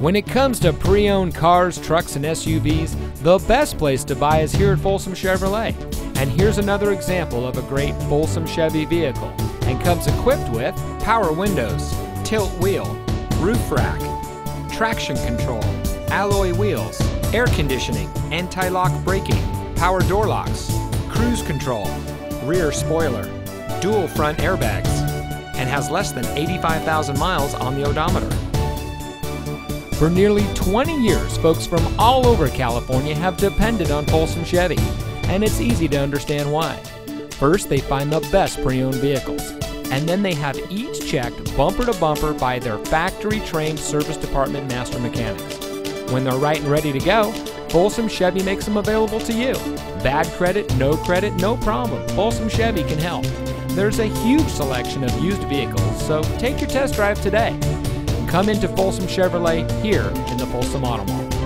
When it comes to pre owned cars, trucks, and SUVs, the best place to buy is here at Folsom Chevrolet. And here's another example of a great Folsom Chevy vehicle and comes equipped with power windows, tilt wheel, roof rack, traction control, alloy wheels, air conditioning, anti lock braking, power door locks, cruise control, rear spoiler, dual front airbags, and has less than 85,000 miles on the odometer. For nearly 20 years, folks from all over California have depended on Folsom Chevy, and it's easy to understand why. First, they find the best pre owned vehicles, and then they have each checked bumper to bumper by their factory trained service department master mechanics. When they're right and ready to go, Folsom Chevy makes them available to you. Bad credit, no credit, no problem. Folsom Chevy can help. There's a huge selection of used vehicles, so take your test drive today. Come into Folsom Chevrolet here in the Folsom Auto Mall.